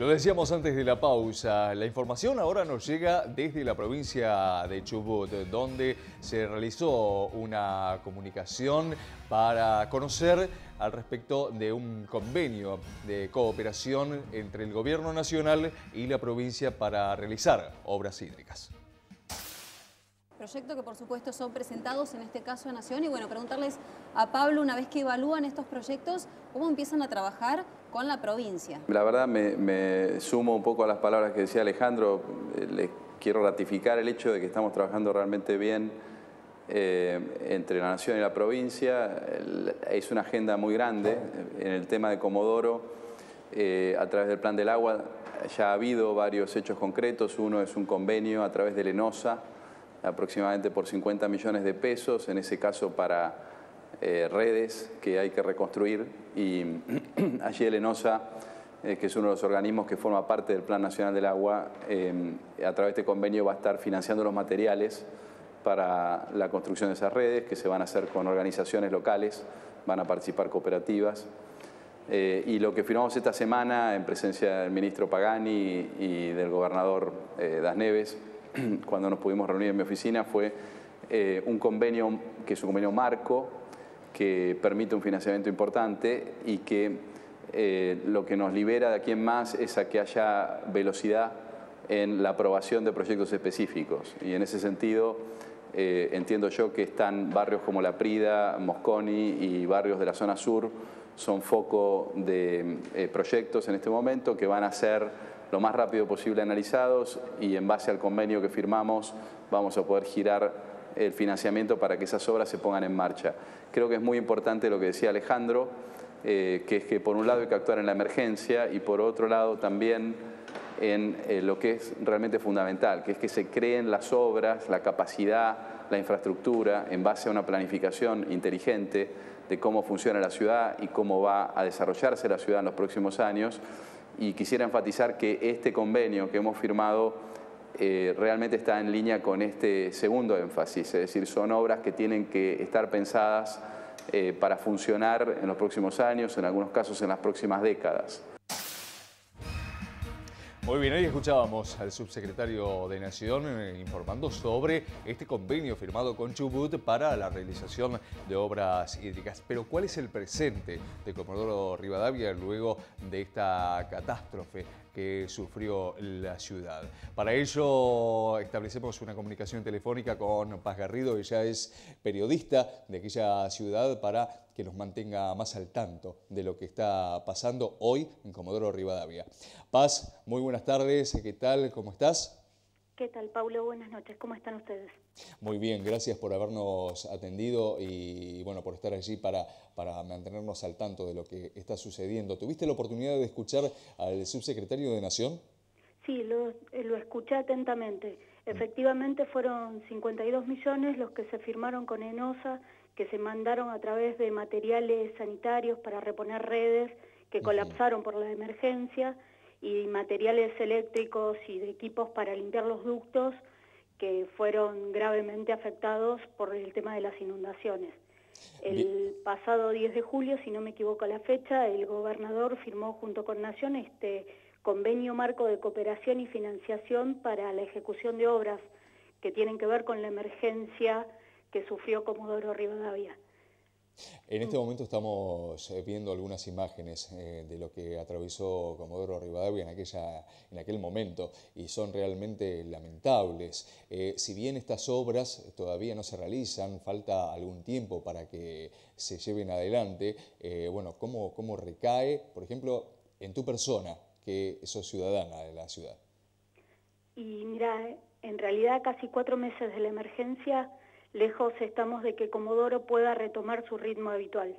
Lo decíamos antes de la pausa, la información ahora nos llega desde la provincia de Chubut, donde se realizó una comunicación para conocer al respecto de un convenio de cooperación entre el gobierno nacional y la provincia para realizar obras hídricas proyectos que por supuesto son presentados en este caso a Nación. Y bueno, preguntarles a Pablo, una vez que evalúan estos proyectos, ¿cómo empiezan a trabajar con la provincia? La verdad me, sumo un poco a las palabras que decía Alejandro, eh, le quiero ratificar el hecho de que estamos trabajando realmente bien eh, entre la Nación y la provincia, es una agenda muy grande en el tema de Comodoro, eh, a través del Plan del Agua. Ya ha habido varios hechos concretos, uno es un convenio a través de Lenosa, aproximadamente por 50 millones de pesos, en ese caso para eh, redes que hay que reconstruir y allí el ENOSA, eh, que es uno de los organismos que forma parte del Plan Nacional del Agua, eh, a través de este convenio va a estar financiando los materiales para la construcción de esas redes que se van a hacer con organizaciones locales, van a participar cooperativas. y lo que firmamos esta semana en presencia del ministro Pagani y, del gobernador Das Neves, cuando nos pudimos reunir en mi oficina fue eh, un convenio que es un convenio marco que permite un financiamiento importante y que eh, lo que nos libera de aquí en más es a que haya velocidad en la aprobación de proyectos específicos. Y en ese sentido, eh, entiendo yo que están barrios como La Prida, Mosconi y barrios de la zona sur son foco de proyectos en este momento que van a ser lo más rápido posible analizados y en base al convenio que firmamos vamos a poder girar el financiamiento para que esas obras se pongan en marcha. Creo que es muy importante lo que decía Alejandro, eh, que es que por un lado hay que actuar en la emergencia y por otro lado también en eh, lo que es realmente fundamental, que es que se creen las obras, la capacidad, la infraestructura en base a una planificación inteligente de cómo funciona la ciudad y cómo va a desarrollarse la ciudad en los próximos años y quisiera enfatizar que este convenio que hemos firmado eh, realmente está en línea con este segundo énfasis, es decir, son obras que tienen que estar pensadas eh, para funcionar en los próximos años, en algunos casos en las próximas décadas. Muy bien, ahí escuchábamos al subsecretario de Nación eh, informando sobre este convenio firmado con Chubut para la realización de obras hídricas. Pero ¿cuál es el presente de Comodoro Rivadavia luego de esta catástrofe que sufrió la ciudad. Para ello establecemos una comunicación telefónica con Paz Garrido, ella es periodista de aquella ciudad para que nos mantenga más al tanto de lo que está pasando hoy en Comodoro Rivadavia. Paz, muy buenas tardes, ¿qué tal? ¿Cómo estás? ¿Qué tal, Paulo? Buenas noches, ¿cómo están ustedes? Muy bien, gracias por habernos atendido y bueno, por estar allí para, para mantenernos al tanto de lo que está sucediendo. ¿Tuviste la oportunidad de escuchar al subsecretario de Nación? Sí, lo, eh, lo escuché atentamente. Efectivamente fueron 52 millones los que se firmaron con ENOSA, que se mandaron a través de materiales sanitarios para reponer redes que colapsaron por la emergencia y materiales eléctricos y de equipos para limpiar los ductos que fueron gravemente afectados por el tema de las inundaciones. El pasado 10 de julio, si no me equivoco la fecha, el gobernador firmó junto con Nación este convenio marco de cooperación y financiación para la ejecución de obras que tienen que ver con la emergencia que sufrió Comodoro Rivadavia. En este momento estamos eh, viendo algunas imágenes eh, de lo que atravesó Comodoro Rivadavia en, aquella, en aquel momento y son realmente lamentables. Eh, si bien estas obras todavía no se realizan, falta algún tiempo para que se lleven adelante, bueno, ¿cómo, ¿cómo recae, por ejemplo, en tu persona, que sos ciudadana de la ciudad? Y mira, en realidad casi cuatro meses de la emergencia lejos estamos de que Comodoro pueda retomar su ritmo habitual.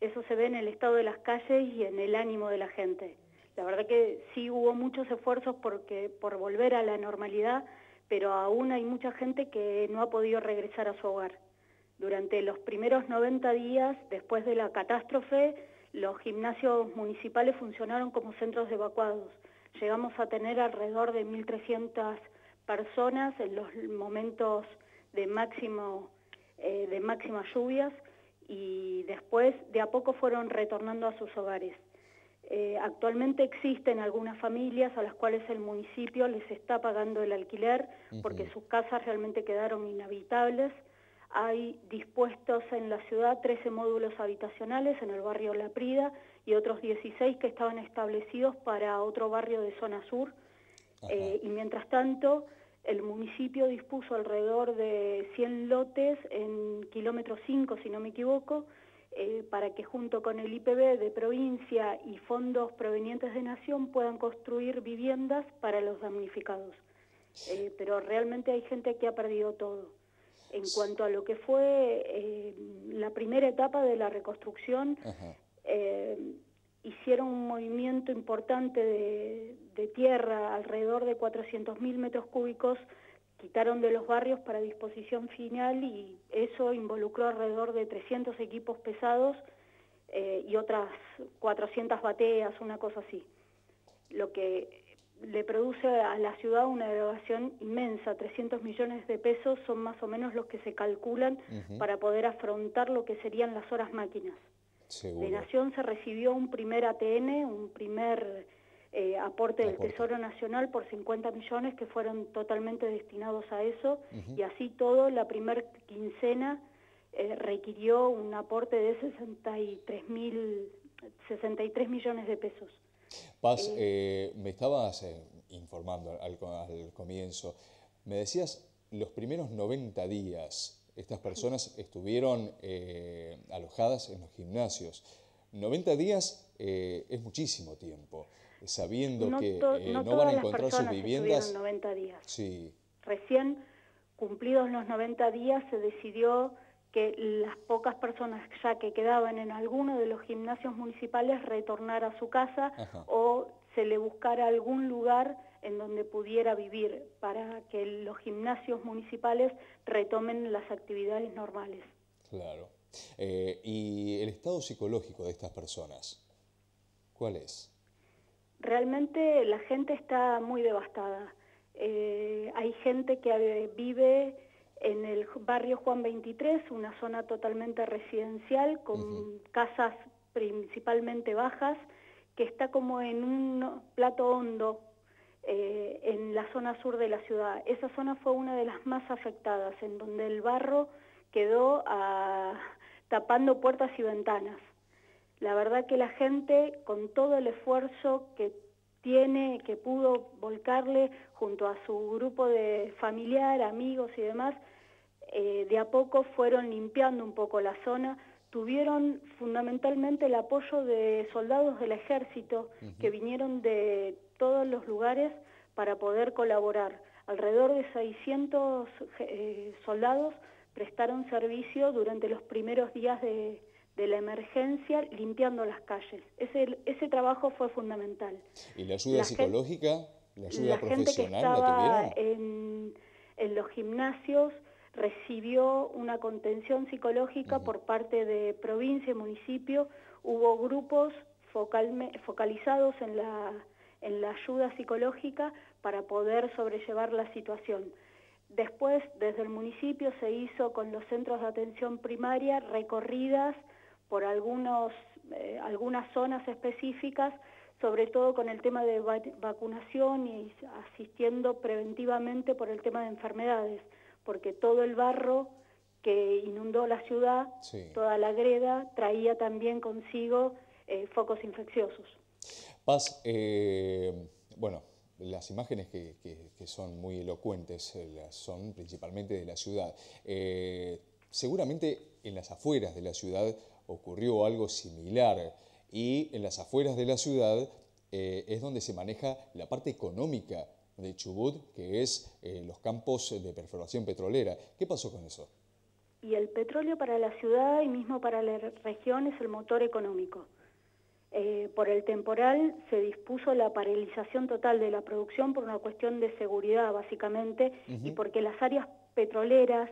Eso se ve en el estado de las calles y en el ánimo de la gente. La verdad que sí hubo muchos esfuerzos porque, por volver a la normalidad, pero aún hay mucha gente que no ha podido regresar a su hogar. Durante los primeros 90 días después de la catástrofe, los gimnasios municipales funcionaron como centros evacuados. Llegamos a tener alrededor de 1.300 personas en los momentos de, máximo, eh, de máximas lluvias y después de a poco fueron retornando a sus hogares. Eh, actualmente existen algunas familias a las cuales el municipio les está pagando el alquiler porque sus casas realmente quedaron inhabitables. Hay dispuestos en la ciudad 13 módulos habitacionales en el barrio La Prida y otros 16 que estaban establecidos para otro barrio de zona sur. Eh, y mientras tanto, el municipio dispuso alrededor de 100 lotes en kilómetro 5, si no me equivoco, eh, para que junto con el IPB de provincia y fondos provenientes de Nación puedan construir viviendas para los damnificados. Eh, pero realmente hay gente que ha perdido todo. En cuanto a lo que fue eh, la primera etapa de la reconstrucción, hicieron un movimiento importante de, de tierra, alrededor de 400.000 metros cúbicos, quitaron de los barrios para disposición final y eso involucró alrededor de 300 equipos pesados eh, y otras 400 bateas, una cosa así. Lo que le produce a la ciudad una erogación inmensa, 300 millones de pesos son más o menos los que se calculan para poder afrontar lo que serían las horas máquinas. De Nación se recibió un primer ATN, un primer eh, aporte del Tesoro Nacional por 50 millones que fueron totalmente destinados a eso y así todo la primer quincena eh, requirió un aporte de 63 mil 63 millones de pesos. Paz, eh, me estabas informando al, comienzo, me decías los primeros 90 días estas personas estuvieron alojadas en los gimnasios. 90 días es muchísimo tiempo sabiendo que eh, no, van a encontrar sus viviendas. 90 días. Sí. Recién cumplidos los 90 días se decidió que las pocas personas ya que quedaban en alguno de los gimnasios municipales retornar a su casa o se le buscara algún lugar en donde pudiera vivir para que los gimnasios municipales retomen las actividades normales. Claro. Eh, ¿Y el estado psicológico de estas personas? ¿Cuál es? realmente la gente está muy devastada. Eh, hay gente que vive en el barrio Juan 23, una zona totalmente residencial, con casas principalmente bajas, que está como en un plato hondo eh, en la zona sur de la ciudad. Esa zona fue una de las más afectadas, en donde el barro quedó ah, tapando puertas y ventanas. La verdad que la gente, con todo el esfuerzo que tiene, que pudo volcarle junto a su grupo de familiar, amigos y demás, eh, de a poco fueron limpiando un poco la zona, tuvieron fundamentalmente el apoyo de soldados del ejército que vinieron de todos los lugares para poder colaborar. Alrededor de 600 eh, soldados prestaron servicio durante los primeros días de, de la emergencia limpiando las calles. Ese, ese trabajo fue fundamental. ¿Y la ayuda psicológica, la ayuda profesional gente que estaba en, en, los gimnasios recibió una contención psicológica por parte de provincia y municipio. Hubo grupos focalizados en la, en la ayuda psicológica para poder sobrellevar la situación. Después, desde el municipio se hizo con los centros de atención primaria recorridas por algunos, eh, algunas zonas específicas, sobre todo con el tema de vacunación y asistiendo preventivamente por el tema de enfermedades, porque todo el barro que inundó la ciudad, toda la greda, traía también consigo eh, focos infecciosos. Paz, eh, bueno, las imágenes que, que, son muy elocuentes son principalmente de la ciudad. seguramente en las afueras de la ciudad ocurrió algo similar y en las afueras de la ciudad eh, es donde se maneja la parte económica de Chubut, que es eh, los campos de perforación petrolera. ¿Qué pasó con eso? Y el petróleo para la ciudad y mismo para la región es el motor económico. Eh, por el temporal se dispuso la paralización total de la producción por una cuestión de seguridad, básicamente, y porque las áreas petroleras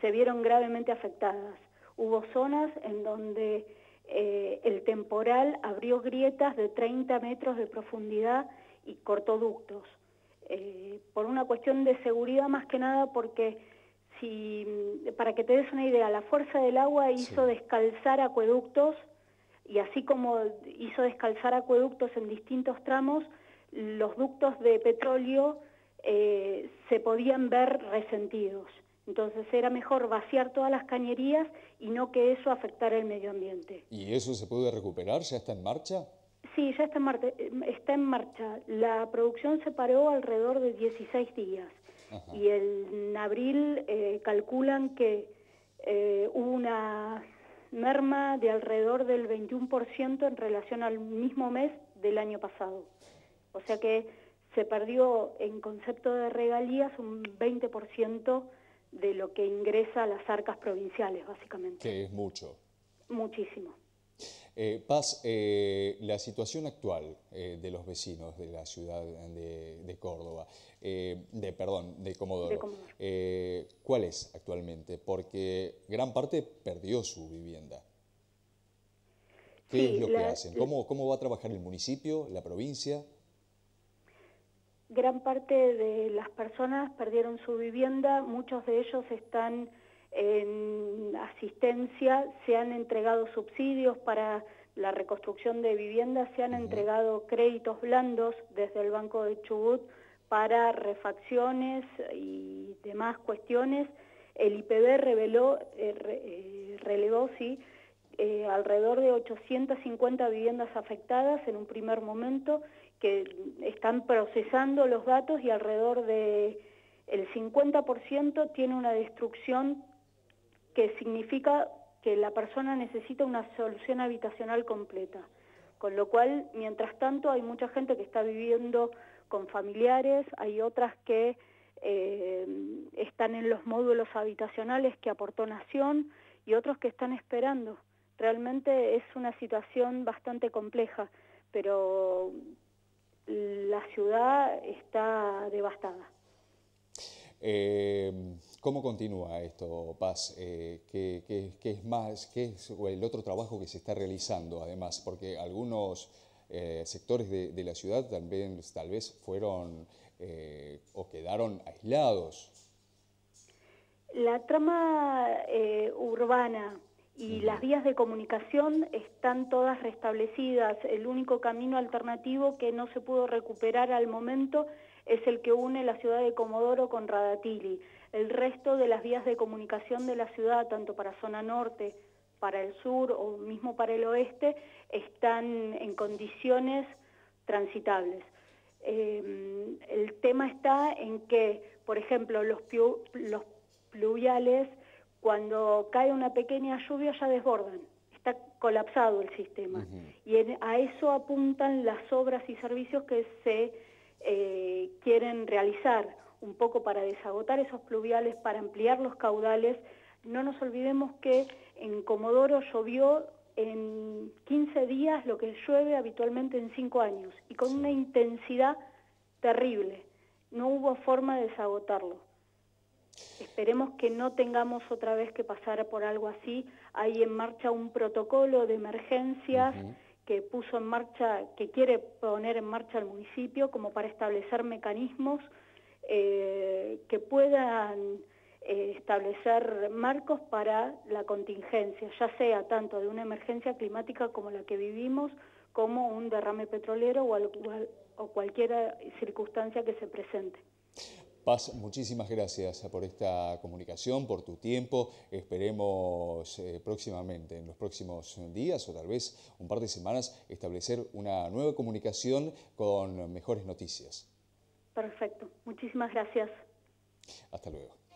se vieron gravemente afectadas. Hubo zonas en donde eh, el temporal abrió grietas de 30 metros de profundidad y cortó ductos. Eh, por una cuestión de seguridad más que nada porque si, para que te des una idea, la fuerza del agua hizo descalzar acueductos y así como hizo descalzar acueductos en distintos tramos, los ductos de petróleo eh, se podían ver resentidos. Entonces era mejor vaciar todas las cañerías y no que eso afectara el medio ambiente. ¿Y eso se puede recuperar? ¿Ya está en marcha? Sí, ya está en, marcha, está en marcha. La producción se paró alrededor de 16 días y en abril eh, calculan que eh, hubo una merma de alrededor del 21% en relación al mismo mes del año pasado. O sea que se perdió en concepto de regalías un 20% de lo que ingresa a las arcas provinciales, básicamente. Que es mucho. Muchísimo. Eh, Paz, eh, la situación actual eh, de los vecinos de la ciudad de, Córdoba, de perdón, de Comodoro, ¿cuál es actualmente? Porque gran parte perdió su vivienda. ¿Qué es lo que hacen? ¿Cómo, ¿Cómo va a trabajar el municipio, la provincia? Gran parte de las personas perdieron su vivienda, muchos de ellos están en asistencia, se han entregado subsidios para la reconstrucción de viviendas, se han entregado créditos blandos desde el Banco de Chubut para refacciones y demás cuestiones. El IPB reveló, eh, eh, relevó, sí, eh, alrededor de 850 viviendas afectadas en un primer momento que están procesando los datos y alrededor de el 50% tiene una destrucción que significa que la persona necesita una solución habitacional completa. Con lo cual, mientras tanto, hay mucha gente que está viviendo con familiares, hay otras que eh, están en los módulos habitacionales que aportó Nación y otros que están esperando. Realmente es una situación bastante compleja, pero la ciudad está devastada. Eh, ¿Cómo continúa esto, Paz? Eh, ¿qué, es más, qué es el otro trabajo que se está realizando además? Porque algunos eh, sectores de, la ciudad también tal vez fueron o quedaron aislados. La trama urbana y las vías de comunicación están todas restablecidas. El único camino alternativo que no se pudo recuperar al momento es el que une la ciudad de Comodoro con Radatili. El resto de las vías de comunicación de la ciudad, tanto para zona norte, para el sur o mismo para el oeste, están en condiciones transitables. Eh, el tema está en que, por ejemplo, los, los pluviales, cuando cae una pequeña lluvia ya desbordan, está colapsado el sistema. Y a eso apuntan las obras y servicios que se eh, quieren realizar un poco para desagotar esos pluviales, para ampliar los caudales. No nos olvidemos que en Comodoro llovió en 15 días lo que llueve habitualmente en 5 años y con una intensidad terrible. No hubo forma de desagotarlo. Esperemos que no tengamos otra vez que pasar por algo así. Hay en marcha un protocolo de emergencias que puso en marcha, que quiere poner en marcha el municipio como para establecer mecanismos eh, que puedan eh, establecer marcos para la contingencia, ya sea tanto de una emergencia climática como la que vivimos, como un derrame petrolero o, o cualquier circunstancia que se presente. Paz, muchísimas gracias por esta comunicación, por tu tiempo. Esperemos eh, próximamente, en los próximos días o tal vez un par de semanas, establecer una nueva comunicación con mejores noticias. Perfecto, muchísimas gracias. Hasta luego.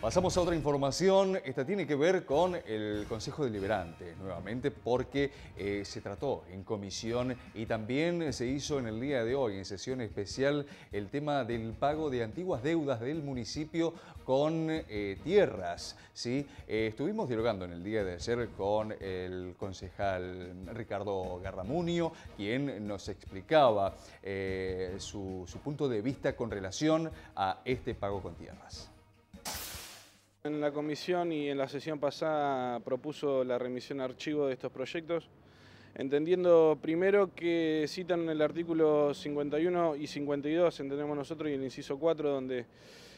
Pasamos a otra información, esta tiene que ver con el Consejo Deliberante, nuevamente porque eh, se trató en comisión y también se hizo en el día de hoy, en sesión especial, el tema del pago de antiguas deudas del municipio con eh, tierras. ¿sí? Eh, estuvimos dialogando en el día de ayer con el concejal Ricardo Garramunio, quien nos explicaba su punto de vista con relación a este pago con tierras. En la comisión y en la sesión pasada propuso la remisión a archivo de estos proyectos, entendiendo primero que citan el artículo 51 y 52, entendemos nosotros, y el inciso 4, donde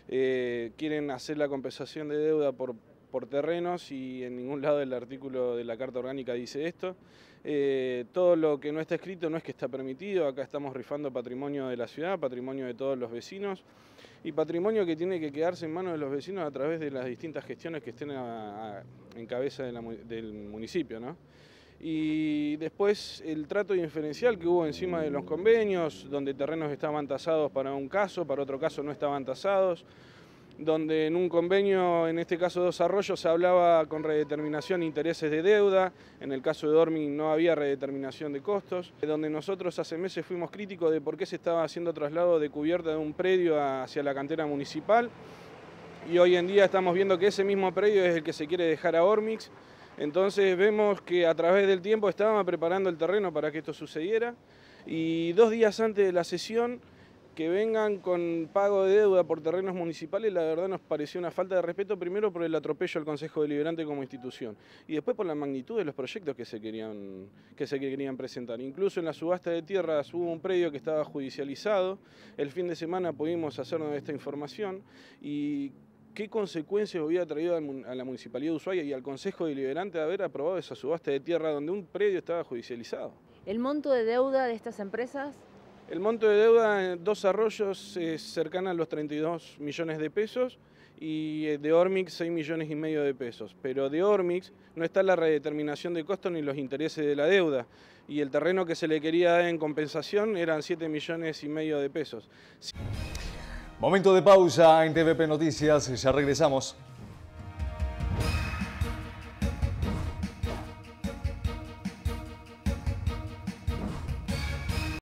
eh, quieren hacer la compensación de deuda por por terrenos y en ningún lado del artículo de la Carta Orgánica dice esto. Eh, todo lo que no está escrito no es que está permitido, acá estamos rifando patrimonio de la ciudad, patrimonio de todos los vecinos y patrimonio que tiene que quedarse en manos de los vecinos a través de las distintas gestiones que estén en cabeza del municipio. ¿no? Y después el trato diferencial que hubo encima de los convenios, donde terrenos estaban tasados para un caso, para otro caso no estaban tasados donde en un convenio, en este caso Dos Arroyos, se hablaba con redeterminación de intereses de deuda, en el caso de Dorming no había redeterminación de costos, donde nosotros hace meses fuimos críticos de por qué se estaba haciendo traslado de cubierta de un predio hacia la cantera municipal, y hoy en día estamos viendo que ese mismo predio es el que se quiere dejar a Ormix, entonces vemos que a través del tiempo estaban preparando el terreno para que esto sucediera, y dos días antes de la sesión que vengan con pago de deuda por terrenos municipales, la verdad nos pareció una falta de respeto, primero por el atropello al Consejo Deliberante como institución y después por la magnitud de los proyectos que se querían, que se querían presentar. Incluso en la subasta de tierras hubo un predio que estaba judicializado, el fin de semana pudimos hacernos esta información y ¿Qué consecuencias hubiera traído a la Municipalidad de Ushuaia y al Consejo Deliberante de haber aprobado esa subasta de tierra donde un predio estaba judicializado? ¿El monto de deuda de estas empresas el monto de deuda en Dos Arroyos es cercana a los 32 millones de pesos y eh, de Ormix 6 millones y medio de pesos. Pero de Ormix no está la redeterminación de costos ni los intereses de la deuda. Y el terreno que se le quería dar en compensación eran 7 millones y medio de pesos. Momento de pausa en TVP Noticias, ya regresamos.